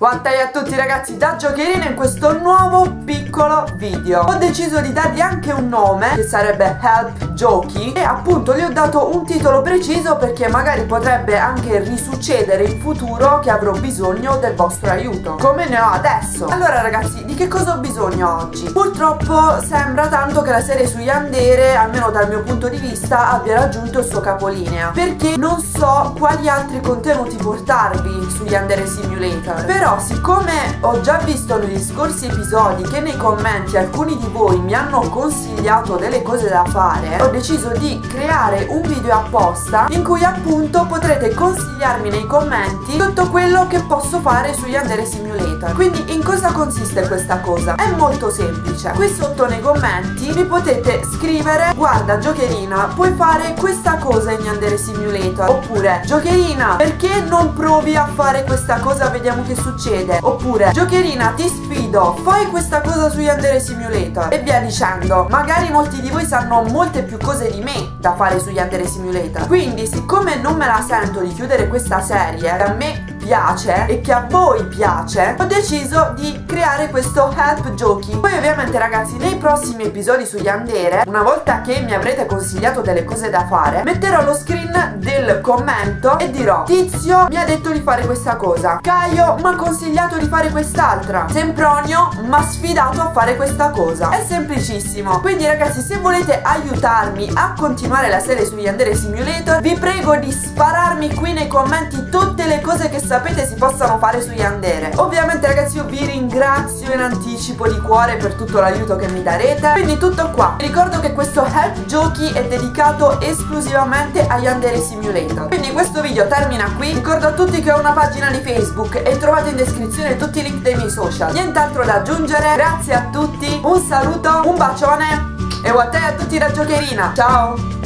Guardate a tutti ragazzi da Giocherino in questo nuovo piccolo video. Ho deciso di dargli anche un nome che sarebbe Help Giochi E appunto gli ho dato un titolo preciso perché magari potrebbe anche risuccedere in futuro che avrò bisogno del vostro aiuto Come ne ho adesso. Allora ragazzi di che cosa ho bisogno oggi? Purtroppo sembra tanto che la serie su Yandere almeno dal mio punto di vista abbia raggiunto il suo capolinea Perché non so quali altri contenuti portarvi su Yandere Simulator. Però però siccome ho già visto negli scorsi episodi che nei commenti alcuni di voi mi hanno consigliato delle cose da fare ho deciso di creare un video apposta in cui appunto potrete consigliarmi nei commenti tutto quello che posso fare su Yandere Simulator. Quindi in cosa consiste questa cosa? è molto semplice. Qui sotto nei commenti mi potete scrivere guarda giocherina puoi fare questa cosa in Yandere Simulator oppure giocherina perché non provi a fare questa cosa? Vediamo che succede succede? Oppure Giocherina ti sfido Fai questa cosa su Yandere Simulator E via dicendo. Magari molti di voi sanno molte più cose di me Da fare su Yandere Simulator. Quindi siccome non me la sento di chiudere questa serie A me piace e che a voi piace ho deciso di creare questo help giochi. Poi ovviamente ragazzi nei prossimi episodi su Yandere una volta che mi avrete consigliato delle cose da fare metterò lo screen del commento e dirò Tizio mi ha detto di fare questa cosa Caio mi ha consigliato di fare quest'altra Sempronio mi ha sfidato a fare questa cosa. È semplicissimo. Quindi ragazzi se volete aiutarmi a continuare la serie su Yandere Simulator Vi prego di spararmi qui nei commenti tutte le cose che sapete si possano fare su Yandere. Ovviamente ragazzi io vi ringrazio in anticipo di cuore per tutto l'aiuto che mi darete. Quindi tutto qua. Vi ricordo che questo help giochi è dedicato esclusivamente a Yandere Simulator. Quindi questo video termina qui. Ricordo a tutti che ho una pagina di Facebook E trovate in descrizione tutti i link dei miei social. Nient'altro da aggiungere. Grazie a tutti. Un saluto, un bacione. E a te a tutti da Giocherina. Ciao